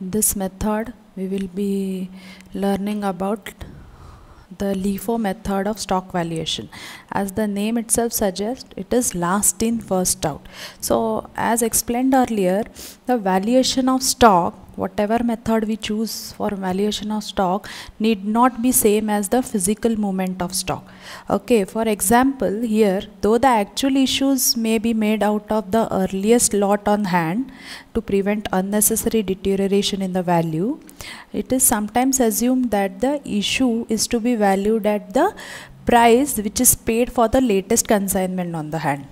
This method we will be learning about the LIFO method of stock valuation. As the name itself suggests, it is last in first out. So as explained earlier, the valuation of stock, whatever method we choose for valuation of stock need not be same as the physical movement of stock. Okay, for example, here though the actual issues may be made out of the earliest lot on hand to prevent unnecessary deterioration in the value, it is sometimes assumed that the issue is to be valued at the price which is paid for the latest consignment on the hand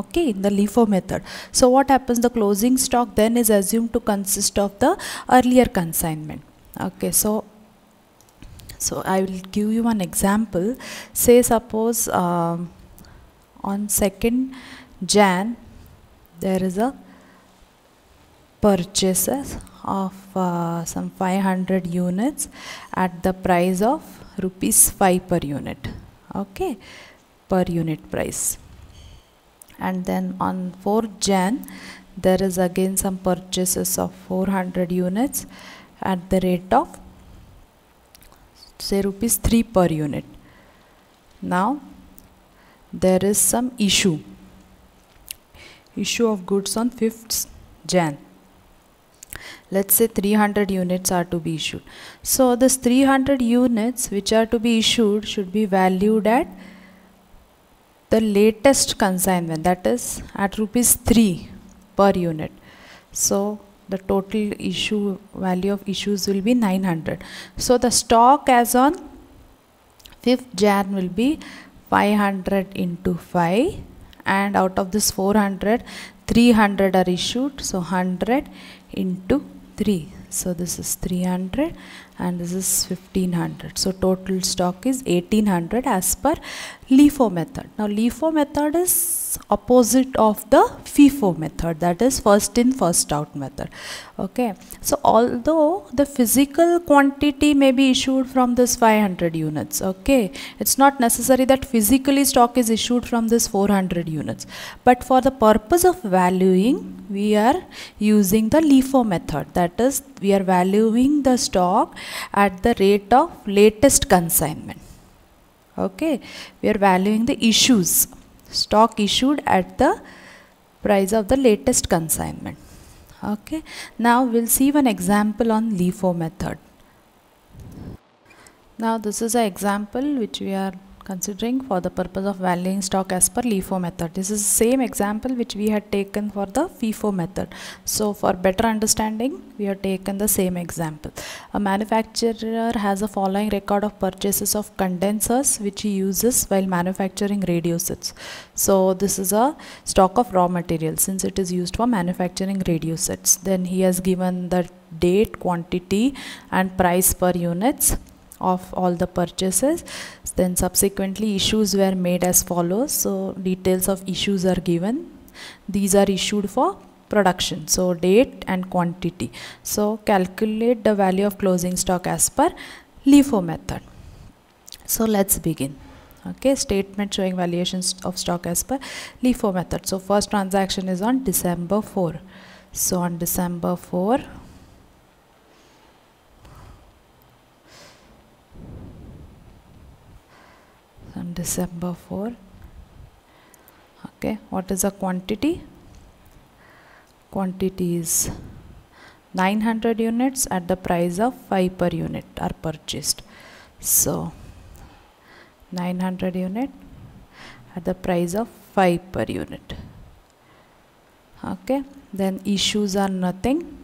okay in the LIFO method. So what happens? The closing stock then is assumed to consist of the earlier consignment. Okay so so I will give you an example. Say suppose um, on 2nd Jan there is a purchases of uh, some 500 units at the price of rupees 5 per unit. Okay per unit price and then on 4 Jan there is again some purchases of 400 units at the rate of say rupees 3 per unit. Now there is some issue. Issue of goods on 5th Jan. Let's say 300 units are to be issued. So this 300 units which are to be issued should be valued at the latest consignment that is at rupees 3 per unit. So the total issue value of issues will be 900 so the stock as on 5th Jan will be 500 into 5 and out of this 400 300 are issued. So 100 into 3 so this is 300 and this is 1500 so total stock is 1800 as per LIFO method. Now LIFO method is opposite of the FIFO method. That is first in first out method. Okay. So although the physical quantity may be issued from this 500 units okay it's not necessary that physically stock is issued from this 400 units. But for the purpose of valuing we are using the LIFO method. That is we are valuing the stock at the rate of latest consignment. Okay? We are valuing the issues stock issued at the price of the latest consignment. Okay? Now we'll see one example on LIFO method. Now this is an example which we are considering for the purpose of valuing stock as per LIFO method. This is the same example which we had taken for the FIFO method. So for better understanding, we have taken the same example. A manufacturer has a following record of purchases of condensers which he uses while manufacturing radio sets. So this is a stock of raw material since it is used for manufacturing radio sets. Then he has given the date, quantity and price per units of all the purchases. Then subsequently issues were made as follows. So details of issues are given. These are issued for production. So date and quantity. So calculate the value of closing stock as per LIFO method. So let's begin. Okay statement showing valuations of stock as per LIFO method. So first transaction is on December 4 so on December 4 on December 4 okay what is the quantity? Quantity is 900 units at the price of 5 per unit are purchased. So 900 unit at the price of 5 per unit. Okay then issues are nothing.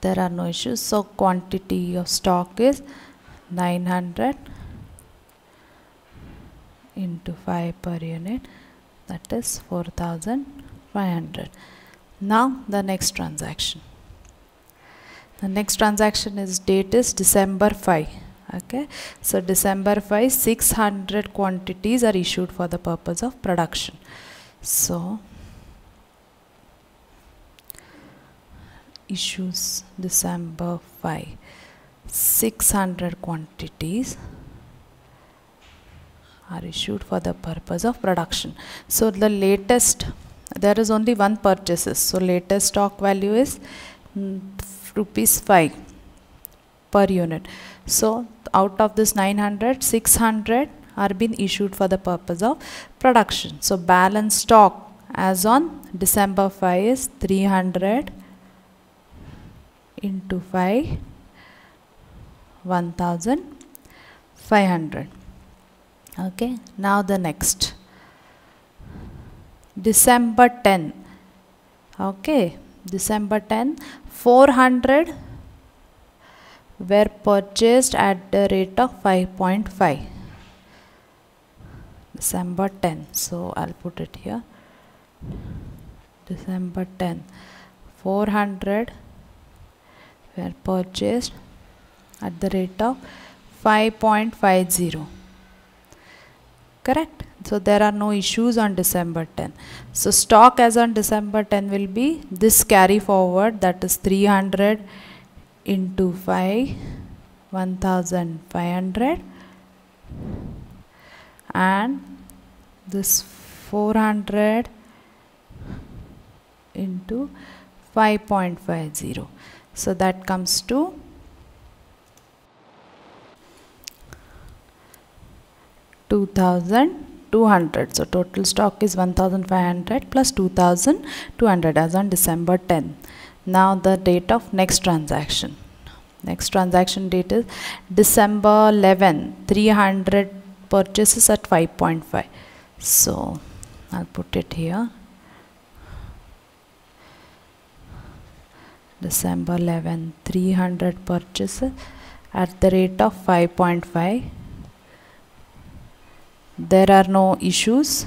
There are no issues. So quantity of stock is 900 into 5 per unit that is 4500 now the next transaction. The next transaction is date is December 5 okay? So December 5 600 quantities are issued for the purpose of production. So issues December 5 600 quantities are issued for the purpose of production. So the latest, there is only one purchases. So latest stock value is mm, rupees 5 per unit so out of this 900 600 are being issued for the purpose of production so balance stock as on december 5 is 300 into 5 1500 okay. Now the next. December 10 okay. December 10 400 were purchased at the rate of 5.5 december 10 so i'll put it here. December 10 400 were purchased at the rate of 5.50 correct. So there are no issues on december 10 so stock as on december 10 will be this carry forward that is 300 into 5 1500 and this 400 into 5.50 so that comes to 2200 so total stock is 1500 plus 2200 as on December 10 now the date of next transaction. Next transaction date is December 11 300 purchases at 5.5 so I'll put it here. December 11 300 purchases at the rate of 5.5 there are no issues.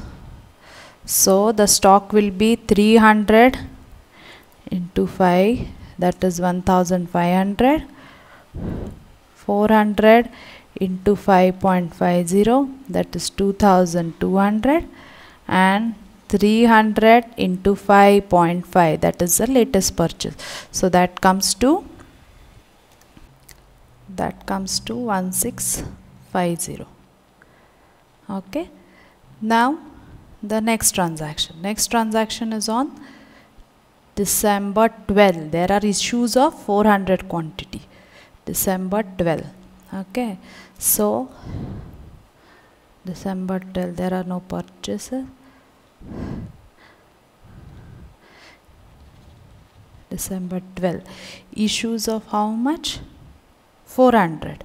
So the stock will be 300 into 5 that is 1500 400 into 5.50 that is 2200 and 300 into 5.5 that is the latest purchase. So that comes to that comes to 1650 okay. Now the next transaction. Next transaction is on December 12 there are issues of 400 quantity. December 12 okay. So December 12 there are no purchases. December 12 issues of how much? 400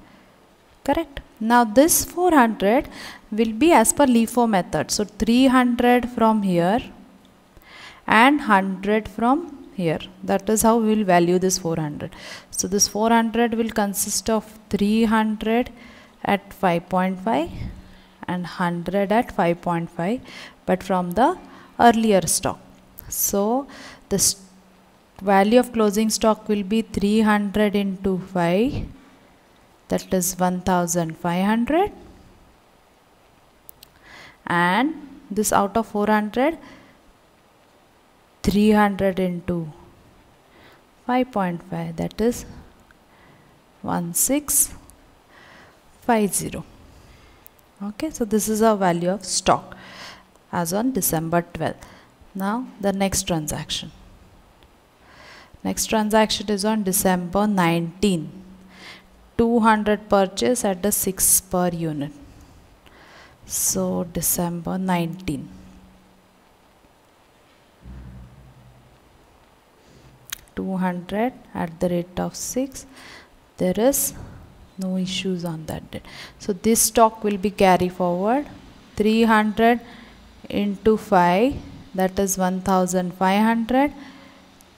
correct? Now this 400 will be as per LIFO method. So 300 from here and 100 from here. That is how we will value this 400 so this 400 will consist of 300 at 5.5 and 100 at 5.5 but from the earlier stock. So the value of closing stock will be 300 into 5 that is 1500 and this out of 400 300 into 5.5 that is 1650 okay so this is our value of stock as on December 12 now the next transaction. Next transaction is on December 19 200 purchase at the 6 per unit. So December 19 200 at the rate of 6 there is no issues on that date. So this stock will be carry forward 300 into 5 that is 1500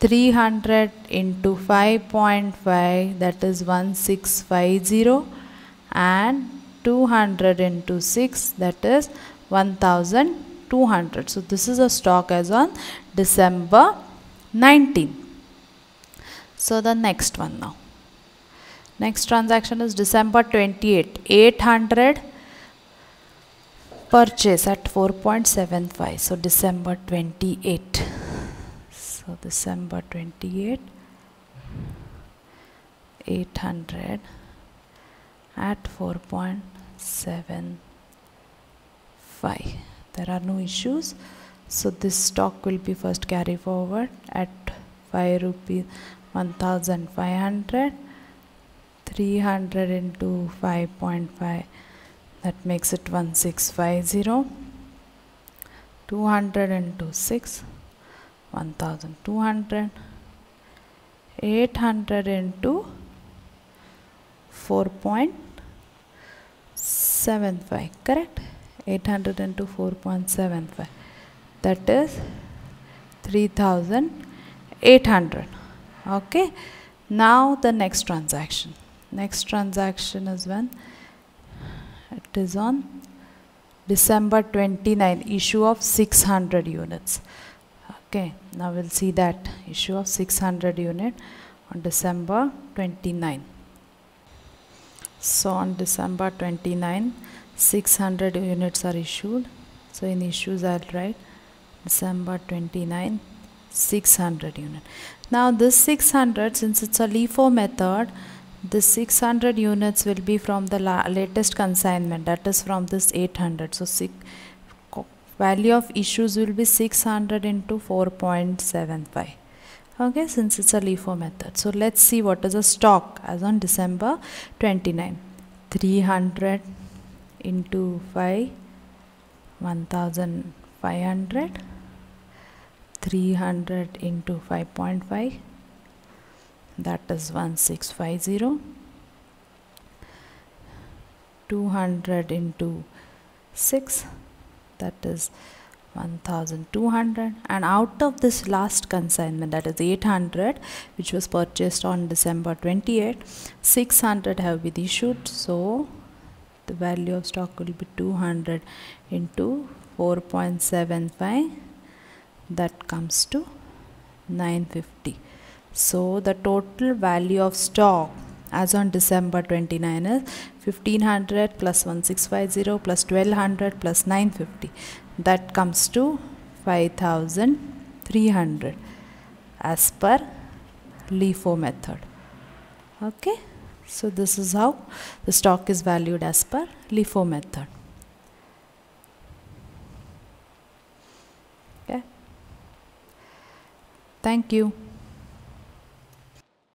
300 into 5.5 that is 1650 and 200 into 6 that is 1200 so this is a stock as on December 19 so the next one now. Next transaction is December 28. 800 purchase at 4.75. So December 28. So December 28. 800 at 4.75 there are no issues. So this stock will be first carry forward at 5 rupees 1500 300 into 5.5 that makes it 1650 200 into 6 1200 800 into 4.75 correct? 800 into 4.75 that is 3800 okay? Now the next transaction. Next transaction is when? It is on December 29 issue of 600 units okay now we'll see that issue of 600 unit on December 29 so on December 29 600 units are issued. So in issues I'll write December 29 600 unit. Now this 600 since it's a LIFO method the 600 units will be from the latest consignment that is from this 800 so six, value of issues will be 600 into 4.75 okay since it's a LIFO method. So let's see what is the stock as on December 29 300 into 5 1500 300 into 5.5 that is 1650 200 into 6 that is 1200 and out of this last consignment that is 800 which was purchased on December 28 600 have been issued. So the value of stock will be 200 into 4.75 that comes to 950 so the total value of stock as on December 29 is 1500 plus 1650 plus 1200 plus 950 that comes to 5300 as per LIFO method. Okay? So this is how the stock is valued as per LIFO method. Okay? Thank you